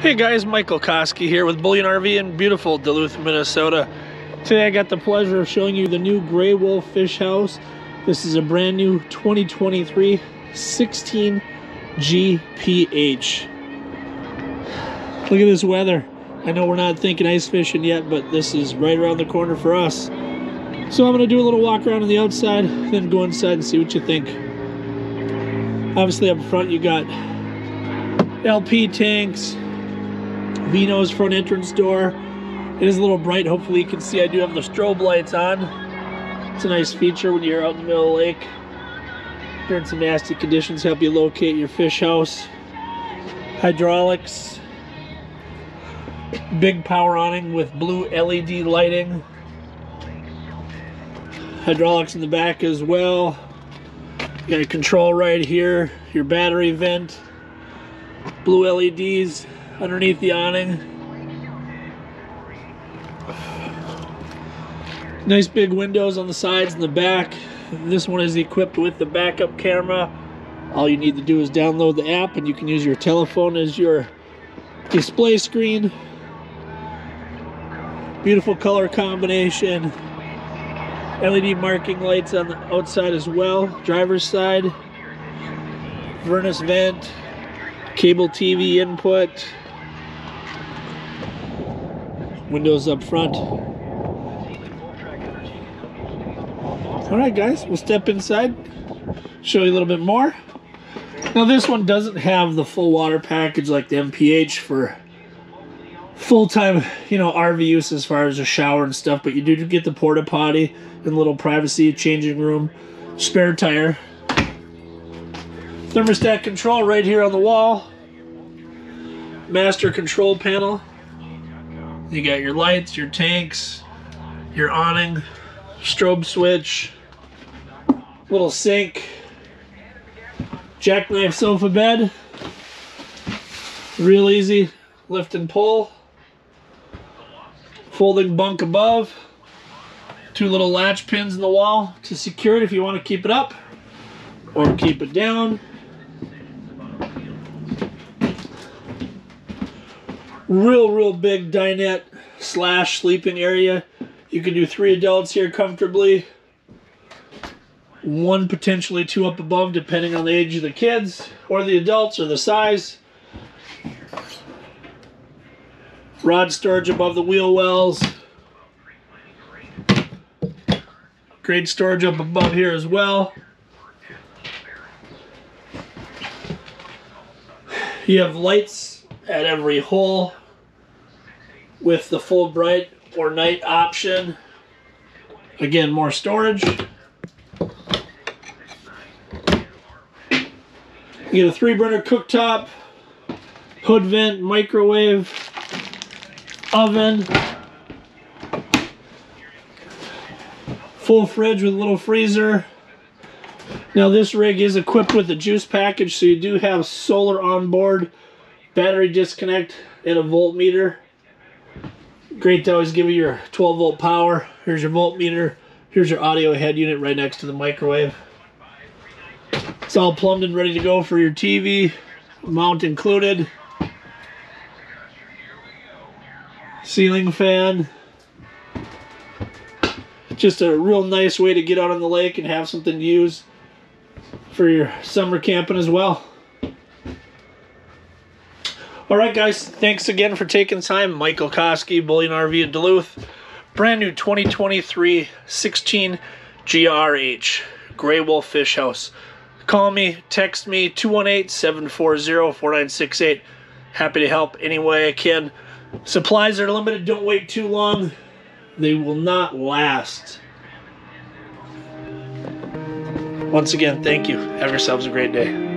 Hey guys, Michael Koski here with Bullyan RV in beautiful Duluth, Minnesota. Today I got the pleasure of showing you the new Grey Wolf Fish House. This is a brand new 2023 16 GRH. Look at this weather. I know we're not thinking ice fishing yet, but this is right around the corner for us. So I'm going to do a little walk around on the outside, then go inside and see what you think. Obviously up front you got LP tanks, Vino's front entrance door. It is a little bright. Hopefully you can see I do have the strobe lights on. It's a nice feature when you're out in the middle of the lake. During some nasty conditions, help you locate your fish house. Hydraulics. Big power awning with blue LED lighting. Hydraulics in the back as well. You got a control right here, your battery vent, blue LEDs, underneath the awning. Nice big windows on the sides and the back. This one is equipped with the backup camera. All you need to do is download the app and you can use your telephone as your display screen. Beautiful color combination. LED marking lights on the outside as well. Driver's side. Furnace vent. Cable TV input windows up front. All right, guys, we'll step inside, show you a little bit more. Now, this one doesn't have the full water package like the MPH for full-time, you know, RV use as far as a shower and stuff, but you do get the porta potty and little privacy changing room, spare tire, thermostat control right here on the wall, master control panel, you got your lights, your tanks, your awning, strobe switch, little sink, jackknife sofa bed, real easy lift and pull, folding bunk above, two little latch pins in the wall to secure it if you want to keep it up or keep it down. Real, real big dinette slash sleeping area. You can do three adults here comfortably. One, potentially two up above, depending on the age of the kids, or the adults, or the size. Rod storage above the wheel wells. Great storage up above here as well. You have lights at every hole with the full bright or night option. Again, more storage. You get a three burner cooktop, hood vent, microwave, oven, full fridge with a little freezer. Now this rig is equipped with a juice package, so you do have solar on board, battery disconnect, and a voltmeter. Great to always give you your 12 volt power. Here's your voltmeter. Here's your audio head unit right next to the microwave. It's all plumbed and ready to go for your TV. Mount included. Ceiling fan. Just a real nice way to get out on the lake and have something to use for your summer camping as well. All right, guys. Thanks again for taking time. Michael Koski, Bullyan RV in Duluth. Brand new 2023 16 GRH Grey Wolf Fish House. Call me, text me, 218-740-4968. Happy to help any way I can. Supplies are limited. Don't wait too long. They will not last. Once again, thank you. Have yourselves a great day.